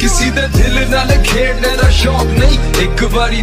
ਕਿਸੇ ਦੇ ਦਿਲ ਨਾਲ ਖੇਡਣ ਦਾ ਸ਼ੌਕ ਨਹੀਂ। ਇੱਕ ਵਾਰੀ